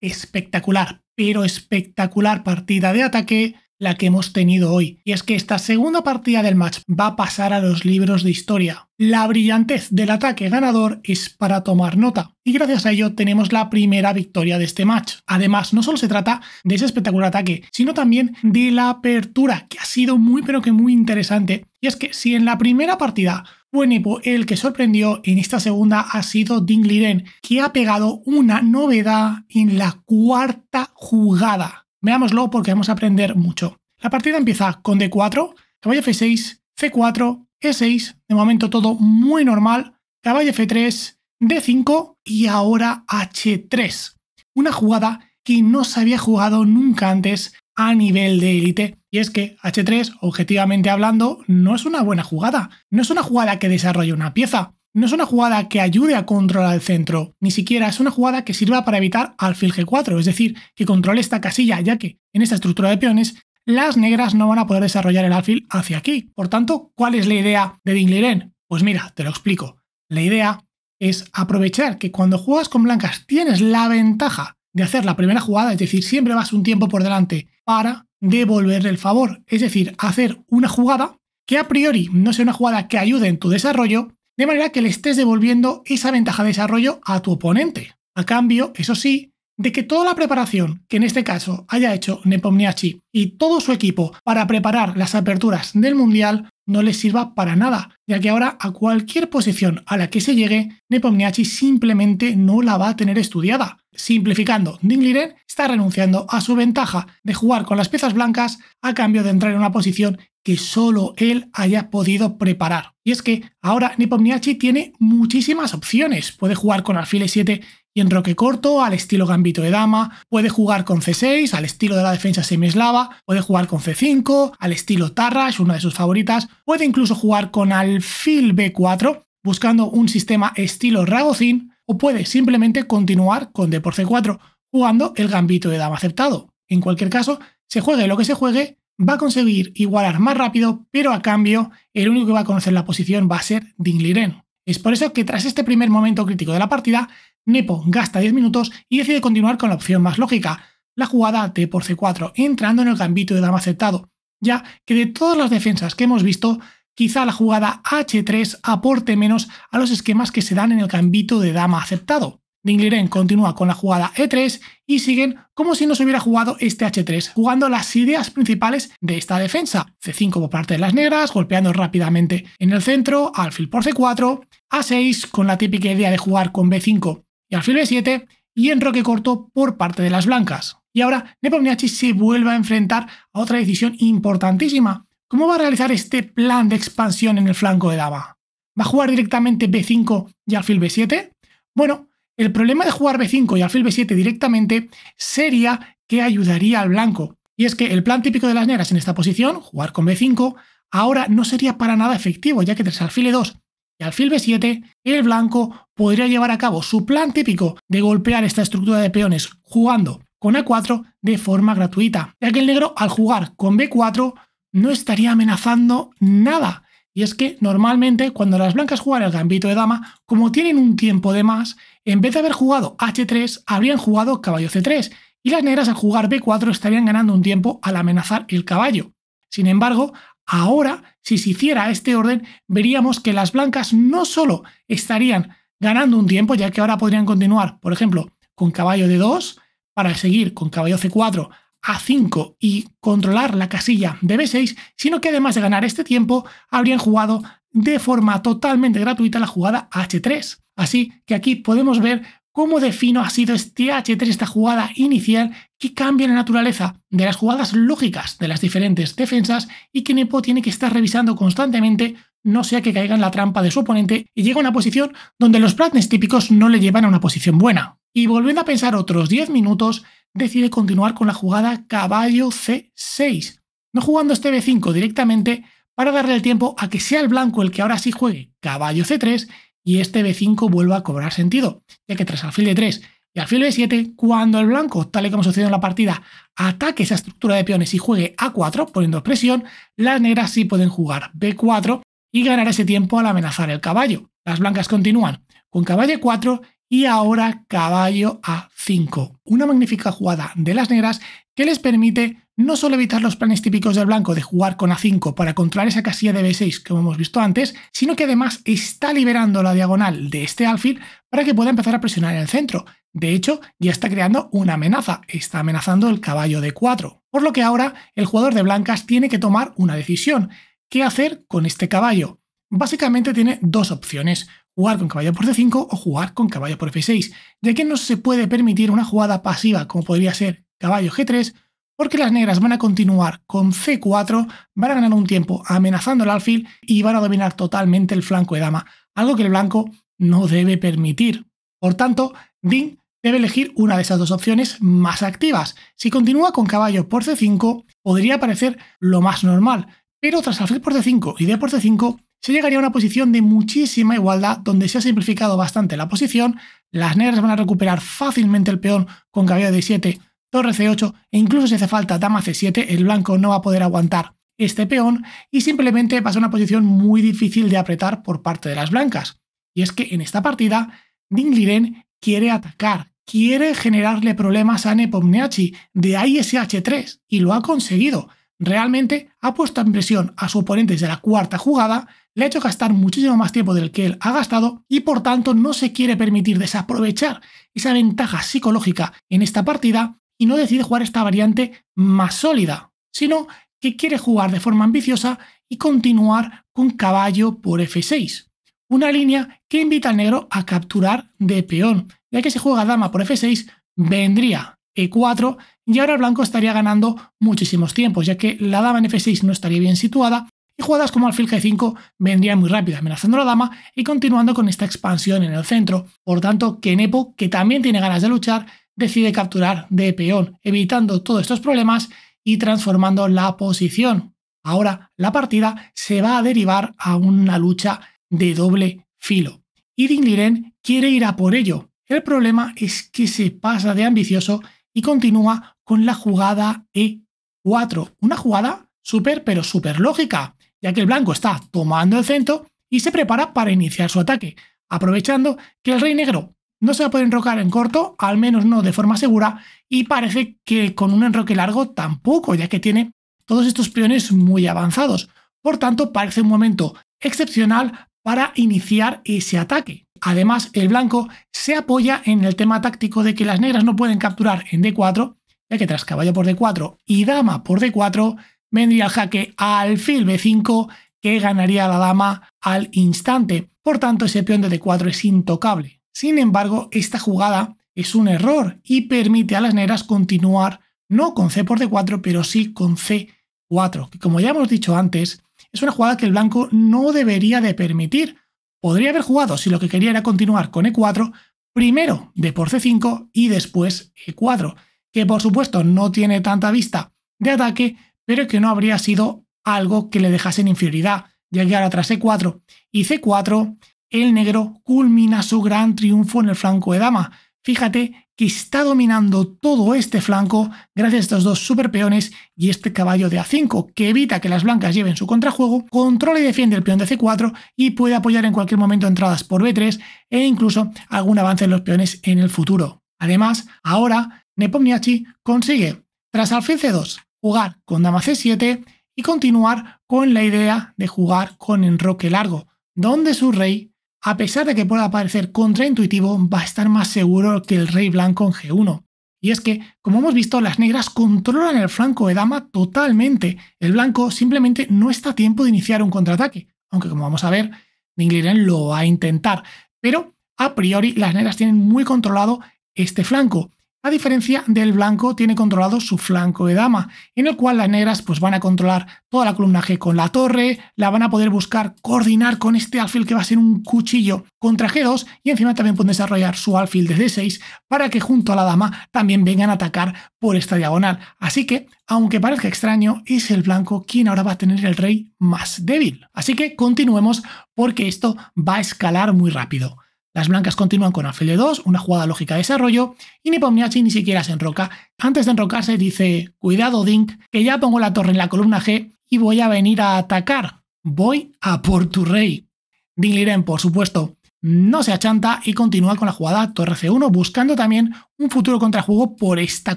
espectacular, pero espectacular partida de ataque la que hemos tenido hoy. Y es que esta segunda partida del match va a pasar a los libros de historia. La brillantez del ataque ganador es para tomar nota. Y gracias a ello tenemos la primera victoria de este match. Además, no solo se trata de ese espectacular ataque, sino también de la apertura, que ha sido muy pero que muy interesante. Y es que si en la primera partida fue Nepo el que sorprendió, en esta segunda ha sido Dingliren, que ha pegado una novedad en la cuarta jugada. Veámoslo porque vamos a aprender mucho. La partida empieza con D4, caballo F6, C4, E6, de momento todo muy normal, caballo F3, D5 y ahora H3. Una jugada que no se había jugado nunca antes a nivel de élite. Y es que H3, objetivamente hablando, no es una buena jugada. No es una jugada que desarrolle una pieza. No es una jugada que ayude a controlar el centro, ni siquiera es una jugada que sirva para evitar alfil G4, es decir, que controle esta casilla, ya que en esta estructura de peones las negras no van a poder desarrollar el alfil hacia aquí. Por tanto, ¿cuál es la idea de Dingliren? Pues mira, te lo explico. La idea es aprovechar que cuando juegas con blancas tienes la ventaja de hacer la primera jugada, es decir, siempre vas un tiempo por delante para devolverle el favor, es decir, hacer una jugada que a priori no sea una jugada que ayude en tu desarrollo, de manera que le estés devolviendo esa ventaja de desarrollo a tu oponente. A cambio, eso sí, de que toda la preparación que en este caso haya hecho Nepomniachtchi y todo su equipo para preparar las aperturas del Mundial no les sirva para nada, ya que ahora a cualquier posición a la que se llegue, Nepomniachtchi simplemente no la va a tener estudiada. Simplificando, Dingliren está renunciando a su ventaja de jugar con las piezas blancas a cambio de entrar en una posición que solo él haya podido preparar. Y es que ahora Nepomniachtchi tiene muchísimas opciones. Puede jugar con alfil e7 y enroque corto al estilo gambito de dama, puede jugar con c6 al estilo de la defensa semieslava, puede jugar con c5 al estilo Tarrash, una de sus favoritas, puede incluso jugar con alfil b4 buscando un sistema estilo Ragozin o puede simplemente continuar con d por c4 jugando el gambito de dama aceptado. En cualquier caso, se juegue lo que se juegue, va a conseguir igualar más rápido, pero a cambio el único que va a conocer la posición va a ser Dingliren. Es por eso que tras este primer momento crítico de la partida, Nepo gasta 10 minutos y decide continuar con la opción más lógica, la jugada D por C4, entrando en el gambito de dama aceptado, ya que de todas las defensas que hemos visto, quizá la jugada H3 aporte menos a los esquemas que se dan en el gambito de dama aceptado. Dingliren continúa con la jugada E3 y siguen como si no se hubiera jugado este H3, jugando las ideas principales de esta defensa. C5 por parte de las negras, golpeando rápidamente en el centro, alfil por C4, A6 con la típica idea de jugar con B5 y alfil B7 y enroque corto por parte de las blancas. Y ahora Nepomniachtchi se vuelve a enfrentar a otra decisión importantísima. ¿Cómo va a realizar este plan de expansión en el flanco de dama? ¿Va a jugar directamente B5 y alfil B7? Bueno, el problema de jugar b5 y alfil b7 directamente sería que ayudaría al blanco. Y es que el plan típico de las negras en esta posición, jugar con b5, ahora no sería para nada efectivo, ya que tras alfil e2 y alfil b7, el blanco podría llevar a cabo su plan típico de golpear esta estructura de peones jugando con a4 de forma gratuita, ya que el negro al jugar con b4 no estaría amenazando nada. Y es que normalmente cuando las blancas juegan el gambito de dama, como tienen un tiempo de más, en vez de haber jugado H3, habrían jugado caballo C3, y las negras al jugar B4 estarían ganando un tiempo al amenazar el caballo. Sin embargo, ahora, si se hiciera este orden, veríamos que las blancas no solo estarían ganando un tiempo, ya que ahora podrían continuar, por ejemplo, con caballo D2, para seguir con caballo C4 a5 y controlar la casilla de B6, sino que además de ganar este tiempo, habrían jugado de forma totalmente gratuita la jugada H3. Así que aquí podemos ver cómo defino ha sido este H3, esta jugada inicial que cambia la naturaleza de las jugadas lógicas de las diferentes defensas y que Nepo tiene que estar revisando constantemente no sea que caiga en la trampa de su oponente y llegue a una posición donde los planes típicos no le llevan a una posición buena. Y volviendo a pensar otros 10 minutos, decide continuar con la jugada caballo C6, no jugando este B5 directamente para darle el tiempo a que sea el blanco el que ahora sí juegue caballo C3 y este B5 vuelva a cobrar sentido, ya que tras alfil de 3 y alfil de 7, cuando el blanco, tal y como sucedió en la partida, ataque esa estructura de peones y juegue A4 poniendo presión, las negras sí pueden jugar B4 y ganar ese tiempo al amenazar el caballo. Las blancas continúan con caballo 4 y ahora caballo a 5. Una magnífica jugada de las negras que les permite no solo evitar los planes típicos del blanco de jugar con A5 para controlar esa casilla de B6 como hemos visto antes, sino que además está liberando la diagonal de este alfil para que pueda empezar a presionar en el centro. De hecho, ya está creando una amenaza, está amenazando el caballo de 4. Por lo que ahora el jugador de blancas tiene que tomar una decisión. ¿Qué hacer con este caballo? Básicamente tiene dos opciones, jugar con caballo por C5 o jugar con caballo por F6, ya que no se puede permitir una jugada pasiva como podría ser caballo G3 porque las negras van a continuar con C4, van a ganar un tiempo amenazando el alfil y van a dominar totalmente el flanco de dama, algo que el blanco no debe permitir. Por tanto, Dean debe elegir una de esas dos opciones más activas. Si continúa con caballo por C5, podría parecer lo más normal, pero tras alfil por C5 y D por C5, se llegaría a una posición de muchísima igualdad donde se ha simplificado bastante la posición, las negras van a recuperar fácilmente el peón con caballo de 7 torre c8 e incluso si hace falta dama c7, el blanco no va a poder aguantar este peón y simplemente pasa a una posición muy difícil de apretar por parte de las blancas. Y es que en esta partida, Ding Liren quiere atacar, quiere generarle problemas a Nepomniachtchi, de ahí ese h3, y lo ha conseguido. Realmente ha puesto en presión a su oponente desde la cuarta jugada, le ha hecho gastar muchísimo más tiempo del que él ha gastado y por tanto no se quiere permitir desaprovechar esa ventaja psicológica en esta partida y no decide jugar esta variante más sólida, sino que quiere jugar de forma ambiciosa y continuar con caballo por f6. Una línea que invita al negro a capturar de peón, ya que si juega dama por f6 vendría e4 y ahora el blanco estaría ganando muchísimos tiempos, ya que la dama en f6 no estaría bien situada y jugadas como alfil g5 vendrían muy rápido, amenazando a la dama y continuando con esta expansión en el centro. Por tanto, Kenepo, que también tiene ganas de luchar, decide capturar de peón, evitando todos estos problemas y transformando la posición. Ahora la partida se va a derivar a una lucha de doble filo. Y Dingliren quiere ir a por ello. El problema es que se pasa de ambicioso y continúa con la jugada E4. Una jugada súper pero súper lógica, ya que el blanco está tomando el centro y se prepara para iniciar su ataque, aprovechando que el rey negro no se va a poder enrocar en corto, al menos no de forma segura, y parece que con un enroque largo tampoco, ya que tiene todos estos peones muy avanzados. Por tanto, parece un momento excepcional para iniciar ese ataque. Además, el blanco se apoya en el tema táctico de que las negras no pueden capturar en D4, ya que tras caballo por D4 y dama por D4 vendría el jaque alfil B5 que ganaría la dama al instante. Por tanto, ese peón de D4 es intocable. Sin embargo, esta jugada es un error y permite a las negras continuar no con c por d4, pero sí con c4, que como ya hemos dicho antes, es una jugada que el blanco no debería de permitir. Podría haber jugado si lo que quería era continuar con e4, primero d por c5 y después e4, que por supuesto no tiene tanta vista de ataque, pero que no habría sido algo que le dejase en inferioridad, ya que ahora tras e4 y c4 el negro culmina su gran triunfo en el flanco de dama. Fíjate que está dominando todo este flanco gracias a estos dos super peones y este caballo de A5 que evita que las blancas lleven su contrajuego, controla y defiende el peón de C4 y puede apoyar en cualquier momento entradas por B3 e incluso algún avance en los peones en el futuro. Además, ahora Nepomniachtchi consigue, tras alfil C2, jugar con dama C7 y continuar con la idea de jugar con enroque largo, donde su rey a pesar de que pueda parecer contraintuitivo, va a estar más seguro que el rey blanco en G1. Y es que, como hemos visto, las negras controlan el flanco de dama totalmente. El blanco simplemente no está a tiempo de iniciar un contraataque, aunque como vamos a ver, Ningliren lo va a intentar. Pero a priori las negras tienen muy controlado este flanco. A diferencia del blanco, tiene controlado su flanco de dama, en el cual las negras pues, van a controlar toda la columna G con la torre, la van a poder buscar coordinar con este alfil que va a ser un cuchillo contra G2 y encima también pueden desarrollar su alfil de D6 para que junto a la dama también vengan a atacar por esta diagonal. Así que, aunque parezca extraño, es el blanco quien ahora va a tener el rey más débil. Así que continuemos porque esto va a escalar muy rápido. Las blancas continúan con alfil de 2, una jugada lógica de desarrollo, y Nepomniachtchi ni siquiera se enroca. Antes de enrocarse dice, cuidado Dink, que ya pongo la torre en la columna G y voy a venir a atacar. Voy a por tu rey. Dingliren, por supuesto, no se achanta y continúa con la jugada torre C1, buscando también un futuro contrajuego por esta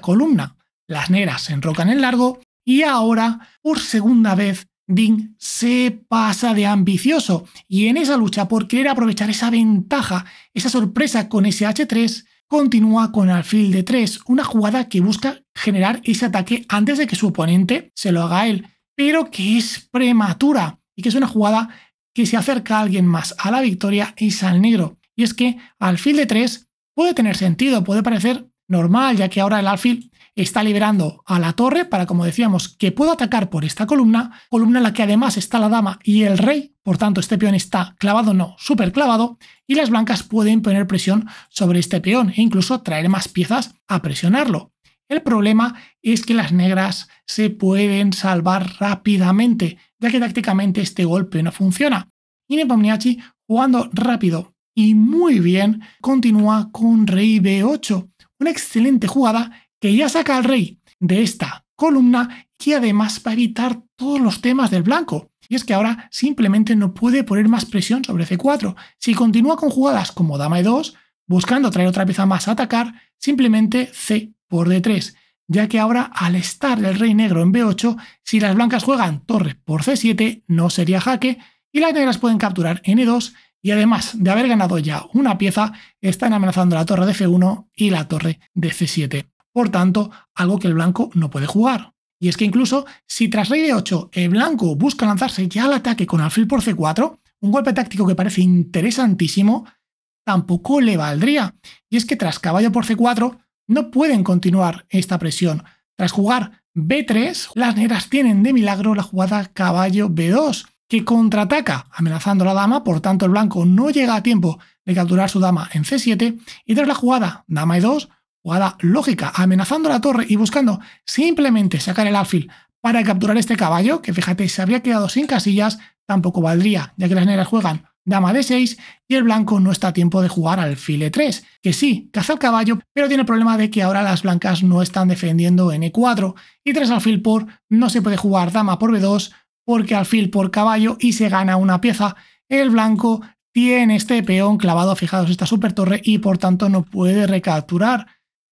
columna. Las negras se enrocan en largo y ahora, por segunda vez, Ding se pasa de ambicioso y en esa lucha por querer aprovechar esa ventaja, esa sorpresa con ese H3, continúa con alfil de 3, una jugada que busca generar ese ataque antes de que su oponente se lo haga él, pero que es prematura y que es una jugada que se acerca a alguien más a la victoria es al negro. Y es que alfil de 3 puede tener sentido, puede parecer normal, ya que ahora el alfil está liberando a la torre para, como decíamos, que pueda atacar por esta columna, columna en la que además está la dama y el rey, por tanto este peón está clavado, no, súper clavado, y las blancas pueden poner presión sobre este peón e incluso traer más piezas a presionarlo. El problema es que las negras se pueden salvar rápidamente, ya que tácticamente este golpe no funciona. Y Nepomniachtchi, jugando rápido y muy bien, continúa con rey b8, una excelente jugada que ya saca al rey de esta columna y además va a evitar todos los temas del blanco. Y es que ahora simplemente no puede poner más presión sobre c4. Si continúa con jugadas como dama e2, buscando traer otra pieza más a atacar, simplemente c por d3, ya que ahora al estar el rey negro en b8, si las blancas juegan torre por c7, no sería jaque, y las negras pueden capturar en e2, y además de haber ganado ya una pieza, están amenazando la torre de f1 y la torre de c7. Por tanto, algo que el blanco no puede jugar. Y es que incluso si tras rey de 8 el blanco busca lanzarse ya al ataque con alfil por c4, un golpe táctico que parece interesantísimo, tampoco le valdría. Y es que tras caballo por c4 no pueden continuar esta presión. Tras jugar b3, las negras tienen de milagro la jugada caballo b2, que contraataca amenazando la dama, por tanto el blanco no llega a tiempo de capturar su dama en c7, y tras la jugada dama e2, jugada lógica, amenazando la torre y buscando simplemente sacar el alfil para capturar este caballo, que fíjate, se habría quedado sin casillas, tampoco valdría, ya que las negras juegan dama de 6 y el blanco no está a tiempo de jugar alfil e3, que sí, caza el caballo, pero tiene el problema de que ahora las blancas no están defendiendo en e4 y tras alfil por no se puede jugar dama por b2 porque alfil por caballo y se gana una pieza. El blanco tiene este peón clavado, fijados, esta super torre y por tanto no puede recapturar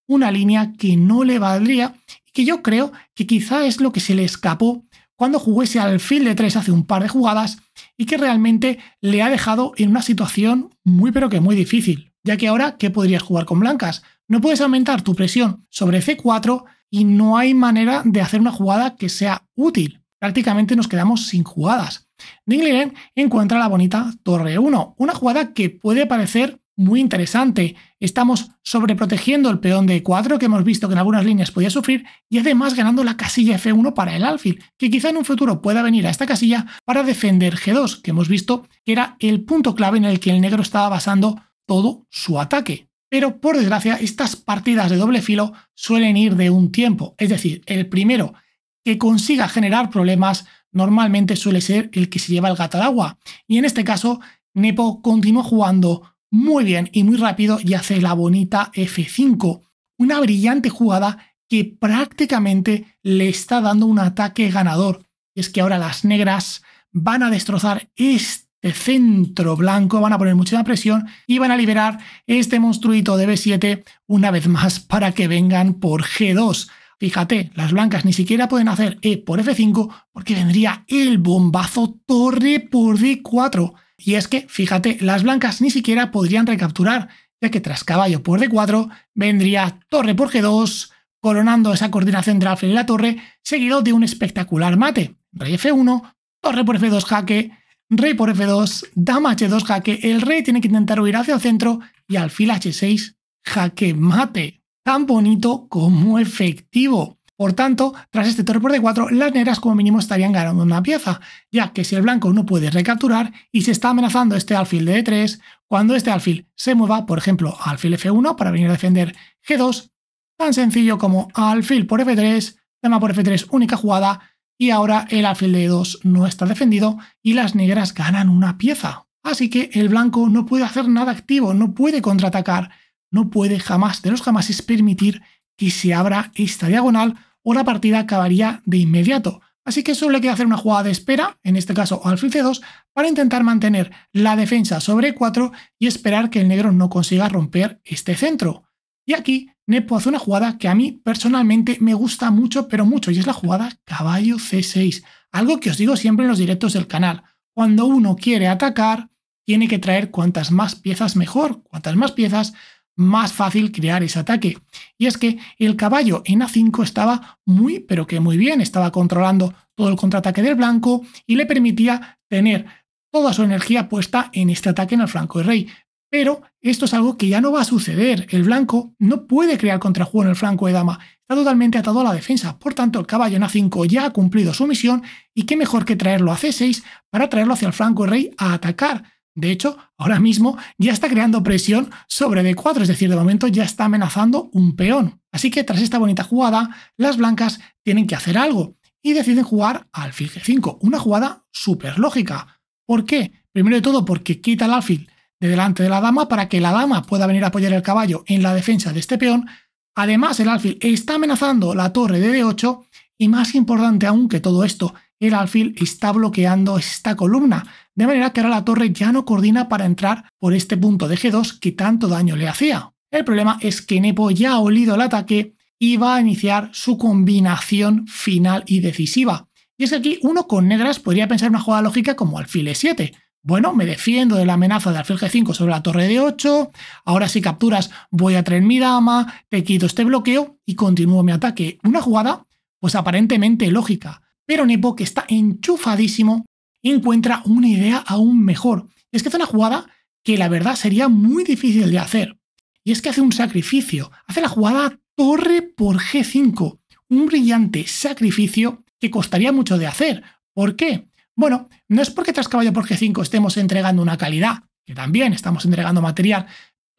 una línea que no le valdría y que yo creo que quizá es lo que se le escapó cuando jugó ese alfil de 3 hace un par de jugadas y que realmente le ha dejado en una situación muy pero que muy difícil, ya que ahora, ¿qué podrías jugar con blancas? No puedes aumentar tu presión sobre C4 y no hay manera de hacer una jugada que sea útil. Prácticamente nos quedamos sin jugadas. Dingliren encuentra la bonita torre 1, una jugada que puede parecer muy interesante. Estamos sobreprotegiendo el peón de 4 que hemos visto que en algunas líneas podía sufrir y además ganando la casilla F1 para el alfil, que quizá en un futuro pueda venir a esta casilla para defender G2, que hemos visto que era el punto clave en el que el negro estaba basando todo su ataque. Pero por desgracia, estas partidas de doble filo suelen ir de un tiempo, es decir, el primero que consiga generar problemas normalmente suele ser el que se lleva el gato al agua. Y en este caso, Nepo continúa jugando muy bien y muy rápido y hace la bonita F5. Una brillante jugada que prácticamente le está dando un ataque ganador. Y es que ahora las negras van a destrozar este centro blanco, van a poner mucha presión y van a liberar este monstruito de B7 una vez más para que vengan por G2. Fíjate, las blancas ni siquiera pueden hacer E por F5 porque vendría el bombazo torre por D4. Y es que, fíjate, las blancas ni siquiera podrían recapturar, ya que tras caballo por d4 vendría torre por g2, coronando esa coordinación entre alfil y la torre, seguido de un espectacular mate. Rey f1, torre por f2 jaque, rey por f2, dama h2 jaque, el rey tiene que intentar huir hacia el centro y alfil h6 jaque mate. Tan bonito como efectivo. Por tanto, tras este torre por d4, las negras como mínimo estarían ganando una pieza, ya que si el blanco no puede recapturar y se está amenazando este alfil de d3, cuando este alfil se mueva, por ejemplo, alfil f1 para venir a defender g2, tan sencillo como alfil por f3, dama por f3, única jugada, y ahora el alfil de e2 no está defendido y las negras ganan una pieza. Así que el blanco no puede hacer nada activo, no puede contraatacar, no puede jamás de los jamases permitir que se abra esta diagonal o la partida acabaría de inmediato. Así que solo le queda hacer una jugada de espera, en este caso alfil c2, para intentar mantener la defensa sobre 4 y esperar que el negro no consiga romper este centro. Y aquí Nepo hace una jugada que a mí personalmente me gusta mucho, pero mucho, y es la jugada caballo c6. Algo que os digo siempre en los directos del canal. Cuando uno quiere atacar, tiene que traer cuantas más piezas mejor. Cuantas más piezas, más fácil crear ese ataque. Y es que el caballo en A5 estaba muy, pero que muy bien, estaba controlando todo el contraataque del blanco y le permitía tener toda su energía puesta en este ataque en el flanco de rey. Pero esto es algo que ya no va a suceder. El blanco no puede crear contrajuego en el flanco de dama. Está totalmente atado a la defensa. Por tanto, el caballo en A5 ya ha cumplido su misión y qué mejor que traerlo a C6 para traerlo hacia el flanco de rey a atacar. De hecho, ahora mismo ya está creando presión sobre D4, es decir, de momento ya está amenazando un peón. Así que tras esta bonita jugada, las blancas tienen que hacer algo y deciden jugar alfil G5, una jugada súper lógica. ¿Por qué? Primero de todo porque quita el alfil de delante de la dama para que la dama pueda venir a apoyar el caballo en la defensa de este peón. Además, el alfil está amenazando la torre de D8 y más importante aún que todo esto, el alfil está bloqueando esta columna, de manera que ahora la torre ya no coordina para entrar por este punto de G2 que tanto daño le hacía. El problema es que Nepo ya ha olido el ataque y va a iniciar su combinación final y decisiva. Y es que aquí uno con negras podría pensar una jugada lógica como alfil E7. Bueno, me defiendo de la amenaza de alfil G5 sobre la torre de 8, ahora si capturas voy a traer mi dama, te quito este bloqueo y continúo mi ataque. Una jugada, pues aparentemente lógica, pero Nepo, que está enchufadísimo, encuentra una idea aún mejor. Es que hace una jugada que la verdad sería muy difícil de hacer. Y es que hace un sacrificio, hace la jugada torre por G5, un brillante sacrificio que costaría mucho de hacer. ¿Por qué? Bueno, no es porque tras caballo por G5 estemos entregando una calidad, que también estamos entregando material,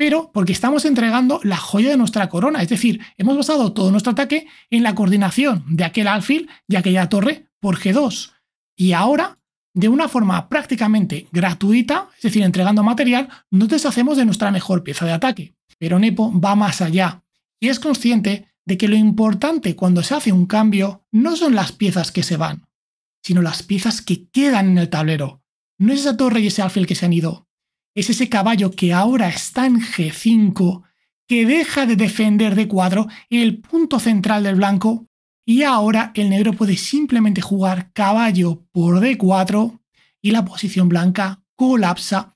pero porque estamos entregando la joya de nuestra corona, es decir, hemos basado todo nuestro ataque en la coordinación de aquel alfil y aquella torre por G2. Y ahora, de una forma prácticamente gratuita, es decir, entregando material, nos deshacemos de nuestra mejor pieza de ataque. Pero Nepo va más allá y es consciente de que lo importante cuando se hace un cambio no son las piezas que se van, sino las piezas que quedan en el tablero. No es esa torre y ese alfil que se han ido, es ese caballo que ahora está en G5, que deja de defender de 4 el punto central del blanco y ahora el negro puede simplemente jugar caballo por D4 y la posición blanca colapsa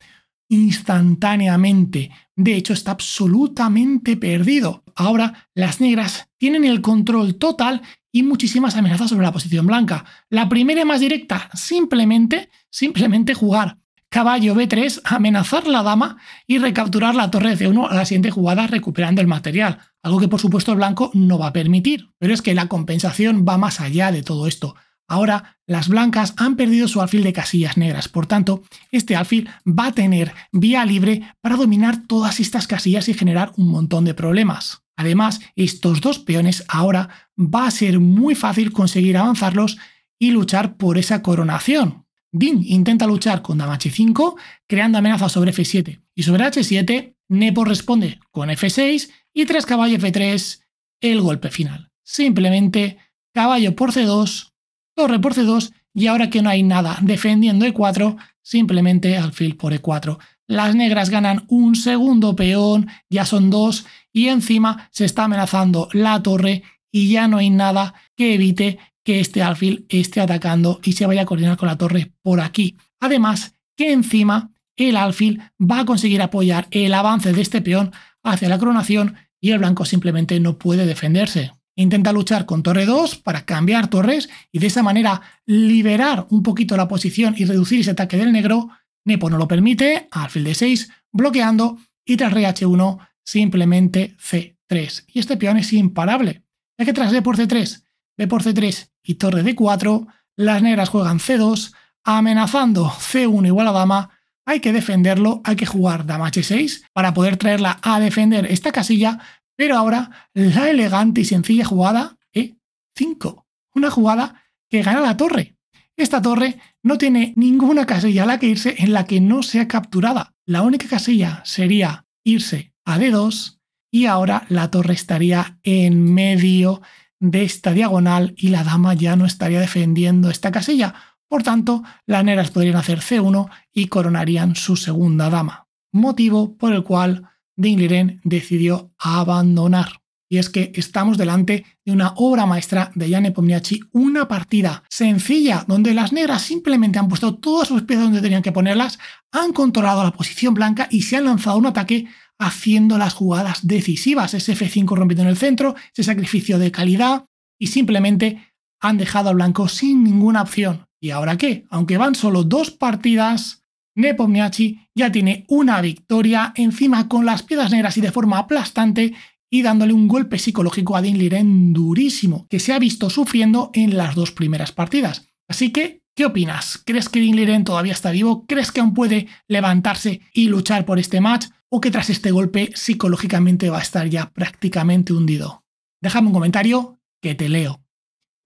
instantáneamente. De hecho, está absolutamente perdido. Ahora las negras tienen el control total y muchísimas amenazas sobre la posición blanca. La primera y más directa, simplemente, simplemente jugar caballo B3, amenazar la dama y recapturar la torre C1 a la siguiente jugada recuperando el material. Algo que por supuesto el blanco no va a permitir. Pero es que la compensación va más allá de todo esto. Ahora, las blancas han perdido su alfil de casillas negras, por tanto, este alfil va a tener vía libre para dominar todas estas casillas y generar un montón de problemas. Además, estos dos peones ahora va a ser muy fácil conseguir avanzarlos y luchar por esa coronación. Din intenta luchar con dama h5, creando amenazas sobre f7 y sobre h7, Nepo responde con f6 y tras caballo f3, el golpe final. Simplemente caballo por c2, torre por c2 y ahora que no hay nada defendiendo e4, simplemente alfil por e4. Las negras ganan un segundo peón, ya son dos, y encima se está amenazando la torre y ya no hay nada que evite que este alfil esté atacando y se vaya a coordinar con la torre por aquí. Además, que encima el alfil va a conseguir apoyar el avance de este peón hacia la coronación y el blanco simplemente no puede defenderse. Intenta luchar con torre 2 para cambiar torres y de esa manera liberar un poquito la posición y reducir ese ataque del negro. Nepo no lo permite, alfil de 6, bloqueando y tras rey h1 simplemente c3. Y este peón es imparable, ya que tras d por c3, b por c3 y torre d 4, las negras juegan c2, amenazando c1 igual a dama, hay que defenderlo, hay que jugar dama h6 para poder traerla a defender esta casilla pero ahora la elegante y sencilla jugada E5. Una jugada que gana la torre. Esta torre no tiene ninguna casilla a la que irse en la que no sea capturada. La única casilla sería irse a D2 y ahora la torre estaría en medio de esta diagonal y la dama ya no estaría defendiendo esta casilla. Por tanto, las negras podrían hacer C1 y coronarían su segunda dama. Motivo por el cual Dingliren decidió abandonar. Y es que estamos delante de una obra maestra de Jan Nepomniachtchi, una partida sencilla donde las negras simplemente han puesto todas sus piezas donde tenían que ponerlas, han controlado la posición blanca y se han lanzado un ataque haciendo las jugadas decisivas, ese F5 rompiendo en el centro, ese sacrificio de calidad y simplemente han dejado al blanco sin ninguna opción. ¿Y ahora qué? Aunque van solo dos partidas, Nepomniachtchi ya tiene una victoria encima con las piedras negras y de forma aplastante y dándole un golpe psicológico a Dean Liren durísimo, que se ha visto sufriendo en las dos primeras partidas. Así que, ¿qué opinas? ¿Crees que Dean Liren todavía está vivo? ¿Crees que aún puede levantarse y luchar por este match? ¿O que tras este golpe psicológicamente va a estar ya prácticamente hundido? Déjame un comentario que te leo.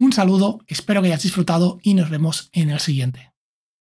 Un saludo, espero que hayas disfrutado y nos vemos en el siguiente.